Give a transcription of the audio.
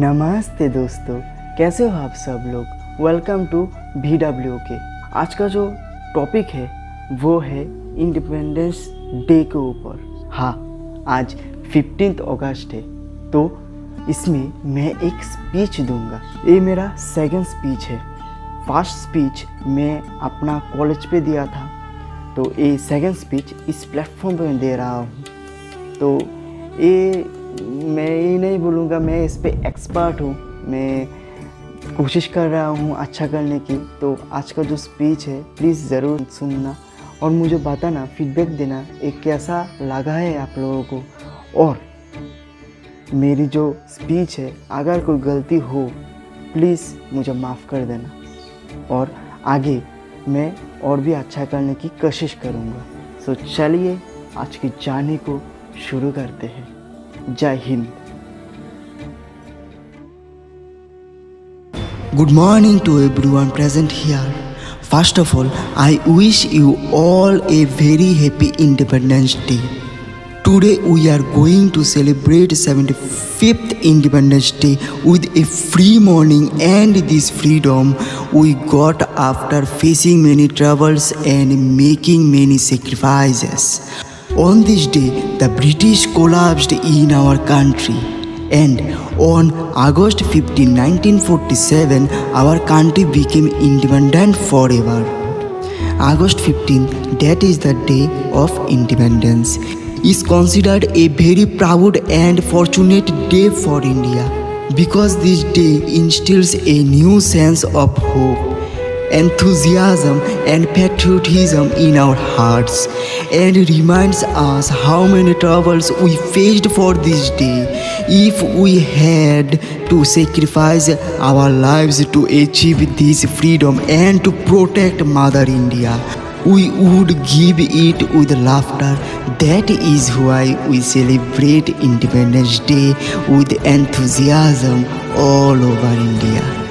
नमस्ते दोस्तों, कैसे हो आप सब लोग? वेलकम टू वी डब्ल्यू के आज का जो टॉपिक है, वो है इंडिपेंडेंस डे के ऊपर। हाँ आज फिफ्टींथ अगस्त है तो इसमें मैं एक स्पीच दूँगा। ये मेरा सेकंड स्पीच है। फ़र्स्ट स्पीच मैं अपना कॉलेज पे दिया था तो ये सेकंड स्पीच इस प्लेटफॉर्म पे मैं दे रहा हूँ। तो ये मैं ये नहीं बोलूँगा, मैं इस पर एक्सपर्ट हूँ। मैं कोशिश कर रहा हूँ अच्छा करने की। तो आज का जो स्पीच है प्लीज़ ज़रूर सुनना। और मुझे बताना फीडबैक देना, एक कैसा लगा है आप लोगों को? और मेरी जो स्पीच है, अगर कोई गलती हो प्लीज़ मुझे माफ़ कर देना। और आगे मैं और भी अच्छा करने की कोशिश करूँगा। सो चलिए, आज की जाने को शुरू करते हैं। Good morning to everyone present here. First of all, I wish you all a very happy Independence Day. Today we are going to celebrate 75th Independence Day with a free morning and this freedom we got after facing many troubles and making many sacrifices. On this day, the British collapsed in our country and on August 15, 1947, our country became independent forever. August 15, that is the day of independence, is considered a very proud and fortunate day for India because this day instills a new sense of hope enthusiasm and patriotism in our hearts and reminds us how many troubles we faced for this day. If we had to sacrifice our lives to achieve this freedom and to protect mother india we would give it with laughter. That is why we celebrate independence day with enthusiasm all over india